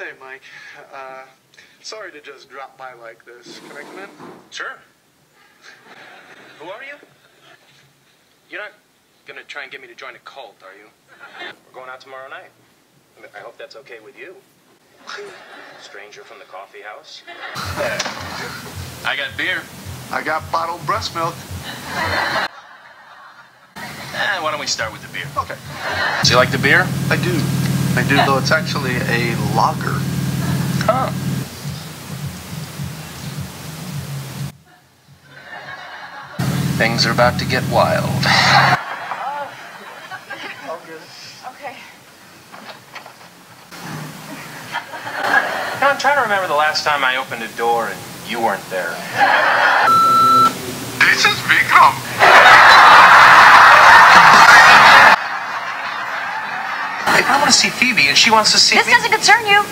Hey, Mike. Uh, sorry to just drop by like this. Can I come in? Sure. Who are you? You're not gonna try and get me to join a cult, are you? We're going out tomorrow night. I hope that's okay with you. Stranger from the coffee house. I got beer. I got bottled breast milk. Eh, why don't we start with the beer? Okay. Do you like the beer? I do. I do, though it's actually a lager. Huh. Things are about to get wild. Okay. Now, I'm trying to remember the last time I opened a door and you weren't there. to see Phoebe and she wants to see This me. doesn't concern you.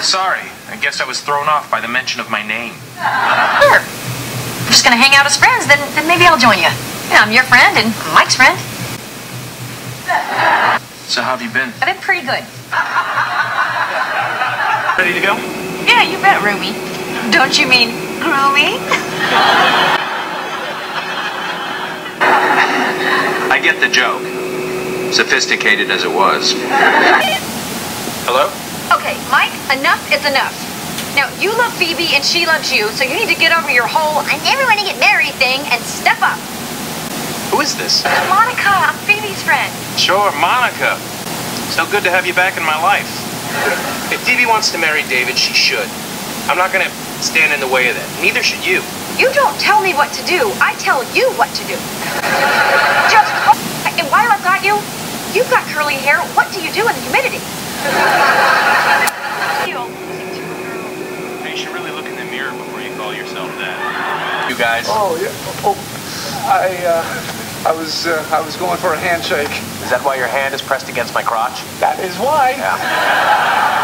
Sorry. I guess I was thrown off by the mention of my name. Sure. We're just gonna hang out as friends, then, then maybe I'll join you. Yeah, I'm your friend and I'm Mike's friend. So how have you been? I've been pretty good. Ready to go? Yeah, you bet, Roomy. Don't you mean groomy? I get the joke. Sophisticated as it was. Hello? Okay, Mike, enough is enough. Now, you love Phoebe and she loves you, so you need to get over your whole I never want to get married thing and step up. Who is this? Monica, I'm Phoebe's friend. Sure, Monica. So good to have you back in my life. If Phoebe wants to marry David, she should. I'm not gonna stand in the way of that. Neither should you. You don't tell me what to do. I tell you what to do. Just, and while I've got you, you've got curly hair. What do you do in the humidity? You should really look in the mirror before you call yourself that. You guys. Oh, yeah. Oh, I, uh, I was, uh, I was going for a handshake. Is that why your hand is pressed against my crotch? That is why. Yeah.